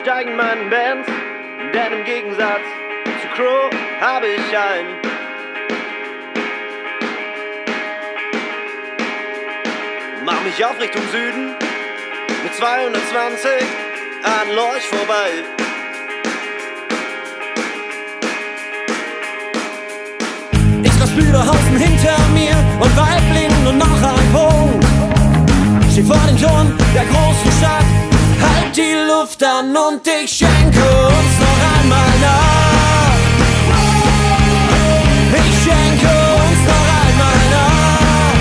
steigen meinen Bands, denn im Gegensatz zu Crow habe ich ein. Mach mich auf Richtung Süden mit 220 an Lorch vorbei. Ich lass Büderhausen hinter mir und Weiblin und noch ein Punkt. Steh vor den Toren der großen Stadt, halt die Luft an und ich schenke uns noch einmal nach. Ich schenke uns noch einmal nach.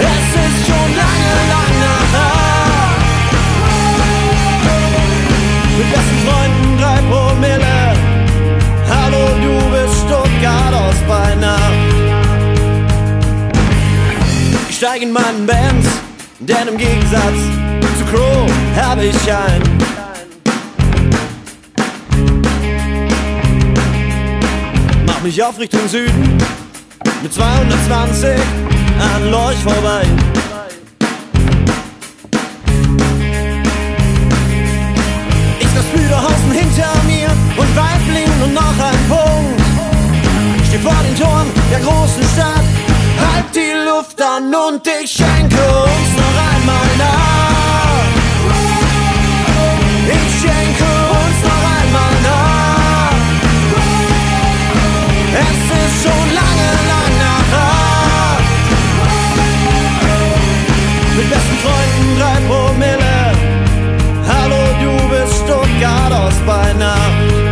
Es ist schon lange, lang nach. Mit besten Freunden drei Promille. Hallo, du bist Stuttgart aus bei Nacht. Ich steig in meinen Bands, denn im Gegensatz Crow habe ich ein. Mach mich auf Richtung Süden mit 220 an Lorch vorbei. Ich lass Büderhausen hinter mir und Weiblin und noch ein Punkt. Steh vor den Toren der großen Stadt, halt die Luft an und ich schenke uns noch einmal nach. Drei Promille. Hallo, du bist Stuttgart aus bei Nacht.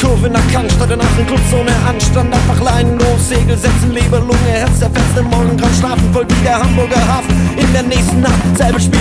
Kurve nach Cannstatt, in achten Clubs ohne Anstand, einfach Leinen los, Segel setzen, Leber, Lunge, Herz zerfetzt im Morgen dran schlafen, voll wie der Hamburger Hafen. In der nächsten Nacht, selbes Spiel,